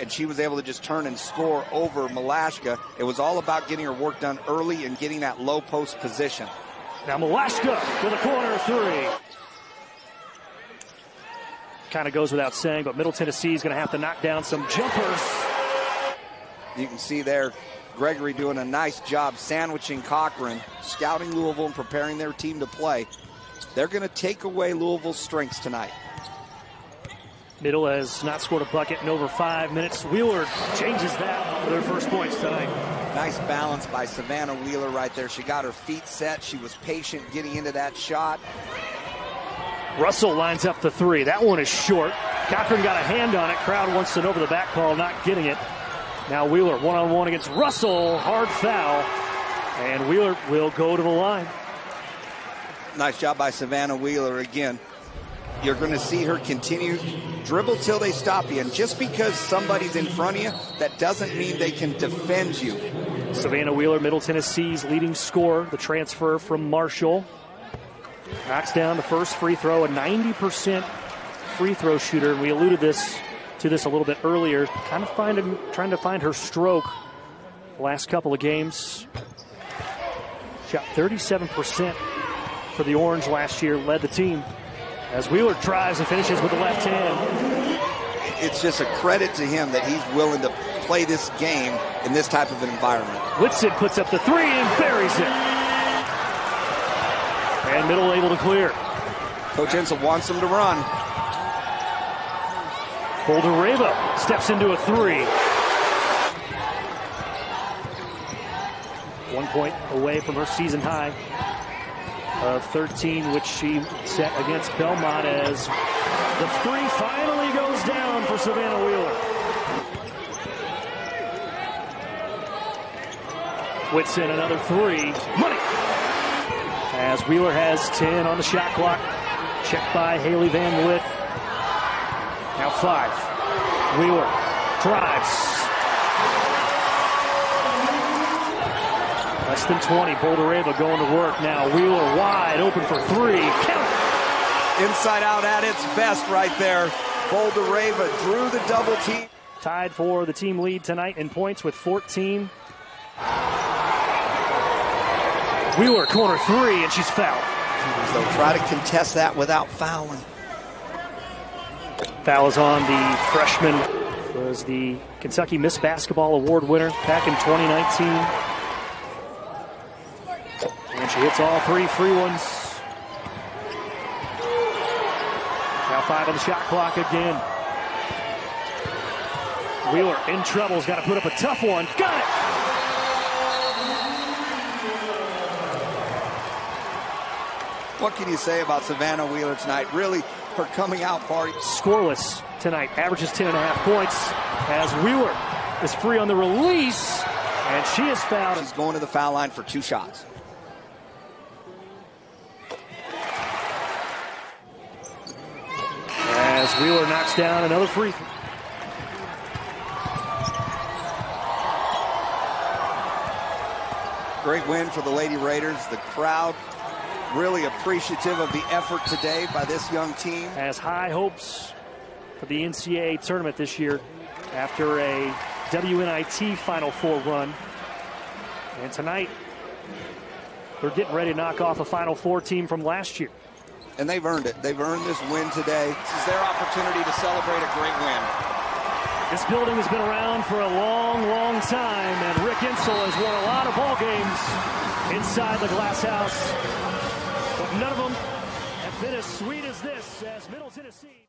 and she was able to just turn and score over Malashka. It was all about getting her work done early and getting that low post position. Now Malashka to the corner three. Kind of goes without saying, but Middle Tennessee is going to have to knock down some jumpers. You can see there Gregory doing a nice job sandwiching Cochran, scouting Louisville and preparing their team to play. They're going to take away Louisville's strengths tonight. Middle has not scored a bucket in over five minutes. Wheeler changes that for their first points tonight. Nice balance by Savannah Wheeler right there. She got her feet set. She was patient getting into that shot. Russell lines up the three. That one is short. Cochran got a hand on it. Crowd wants an over the back call, not getting it. Now Wheeler one on one against Russell. Hard foul. And Wheeler will go to the line. Nice job by Savannah Wheeler again. You're going to see her continue dribble till they stop you. And just because somebody's in front of you, that doesn't mean they can defend you. Savannah Wheeler, Middle Tennessee's leading scorer, the transfer from Marshall. Knocks down the first free throw, a 90% free throw shooter. And we alluded this to this a little bit earlier. Kind of finding, trying to find her stroke last couple of games. Shot 37% for the Orange last year, led the team. As Wheeler drives and finishes with the left hand. It's just a credit to him that he's willing to play this game in this type of an environment. Whitson puts up the three and buries it. And middle able to clear. Coach Insell wants him to run. Boldyreva steps into a three. One point away from her season high of 13, which she set against Belmont as the three finally goes down for Savannah Wheeler. Whitson, another three. Money! As Wheeler has 10 on the shot clock. Checked by Hailey Van Lith. Now five. Wheeler drives. Less than 20. Boldyreva going to work now. Wheeler wide open for three. Count. Inside out at its best right there. Boldyreva drew the double team. Tied for the team lead tonight in points with 14. Wheeler corner three, and she's fouled. So try to contest that without fouling. Foul is on the freshman. Was the Kentucky Miss Basketball Award winner back in 2019. She hits all three free ones. Now five on the shot clock again. Wheeler in trouble. Has got to put up a tough one. Got it. What can you say about Savannah Wheeler tonight? Really, her coming out party. Scoreless tonight. Averages 10 and a half points as Wheeler is free on the release. And she is fouled. She's going to the foul line for two shots. As Wheeler knocks down another free throw. Great win for the Lady Raiders. The crowd really appreciative of the effort today by this young team. Has high hopes for the NCAA tournament this year after a WNIT Final Four run. And tonight, they're getting ready to knock off a Final Four team from last year. And they've earned it. They've earned this win today. This is their opportunity to celebrate a great win. This building has been around for a long, long time, and Rick Insell has won a lot of ball games inside the glass house. But none of them have been as sweet as this as Middle Tennessee.